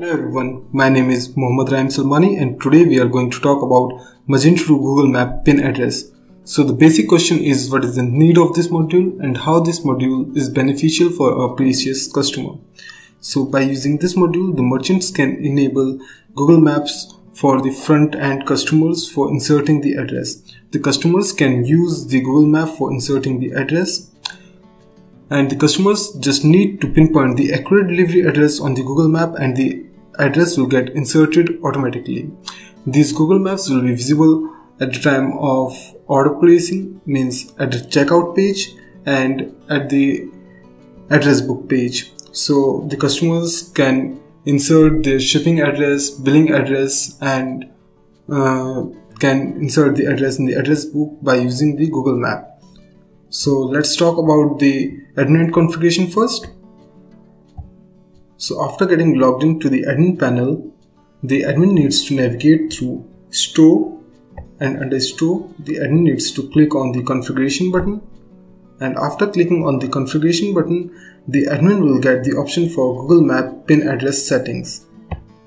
Hello everyone, my name is Mohammad Raim Salmani and today we are going to talk about Magento 2 Google Map pin address. So the basic question is what is the need of this module and how this module is beneficial for a precious customer. So by using this module, the merchants can enable Google Maps for the front end customers for inserting the address. The customers can use the Google Map for inserting the address and the customers just need to pinpoint the accurate delivery address on the Google Map and the address will get inserted automatically. These Google Maps will be visible at the time of order placing means at the checkout page and at the address book page. So the customers can insert their shipping address, billing address and uh, can insert the address in the address book by using the Google Map. So let's talk about the admin configuration first. So after getting logged into the admin panel, the admin needs to navigate through store and under store, the admin needs to click on the configuration button and after clicking on the configuration button, the admin will get the option for Google Map pin address settings.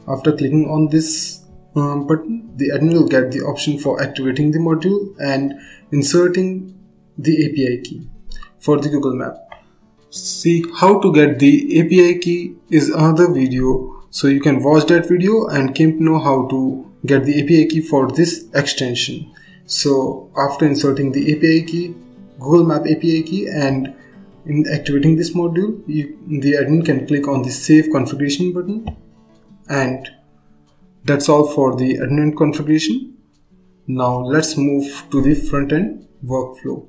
After clicking on this um, button, the admin will get the option for activating the module and inserting the API key for the Google Map. See how to get the API key is another video so you can watch that video and to know how to get the API key for this extension. So after inserting the API key, Google Map API key and in activating this module, you, the admin can click on the save configuration button and that's all for the admin configuration. Now let's move to the front end workflow.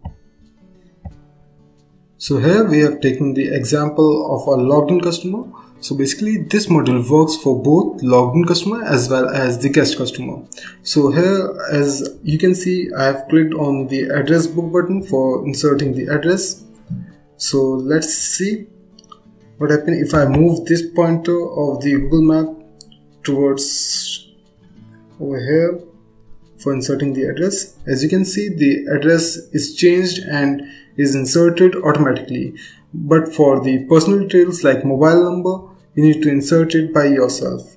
So here we have taken the example of a logged in customer. So basically this module works for both logged in customer as well as the guest customer. So here as you can see I have clicked on the address book button for inserting the address. So let's see what happens if I move this pointer of the Google map towards over here for inserting the address. As you can see the address is changed and is inserted automatically. But for the personal details like mobile number, you need to insert it by yourself.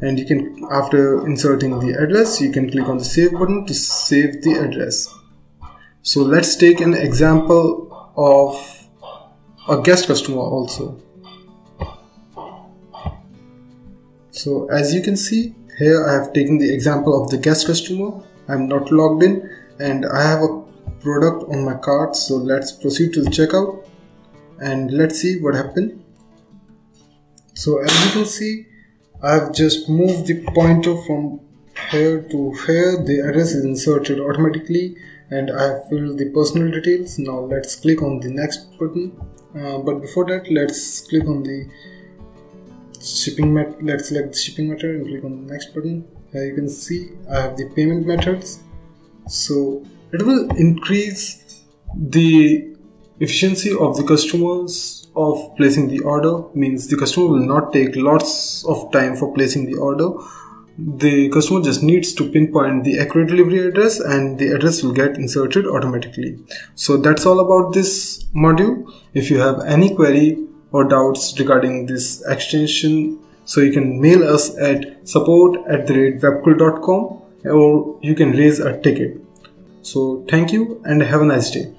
And you can, after inserting the address, you can click on the save button to save the address. So let's take an example of a guest customer also. So as you can see, here I have taken the example of the guest customer. I'm not logged in and I have a product on my cart so let's proceed to the checkout and let's see what happened. So as you can see I've just moved the pointer from here to here. The address is inserted automatically and I have filled the personal details. Now let's click on the next button. Uh, but before that let's click on the shipping met let's select the shipping method and click on the next button. Here you can see I have the payment methods. So it will increase the efficiency of the customers of placing the order means the customer will not take lots of time for placing the order. The customer just needs to pinpoint the accurate delivery address and the address will get inserted automatically. So that's all about this module. If you have any query or doubts regarding this extension so you can mail us at support at the rate webkul.com or you can raise a ticket so thank you and have a nice day.